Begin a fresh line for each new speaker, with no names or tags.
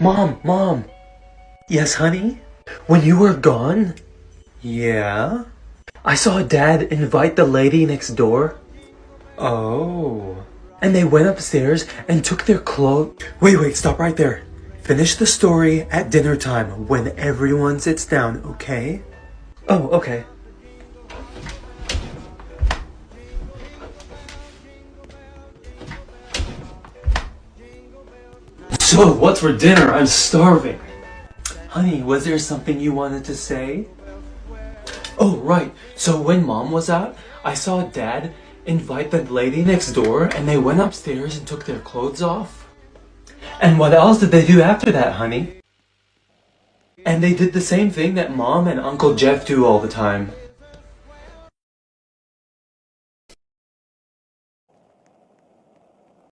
Mom, Mom. Yes, honey? When you were gone? Yeah? I saw Dad invite the lady next door. Oh. And they went upstairs and took their clothes. Wait, wait, stop right there. Finish the story at dinner time when everyone sits down, okay? Oh, okay. So, what's for dinner? I'm starving. Honey, was there something you wanted to say? Oh, right. So when mom was out, I saw dad invite the lady next door and they went upstairs and took their clothes off. And what else did they do after that, honey? And they did the same thing that mom and Uncle Jeff do all the time.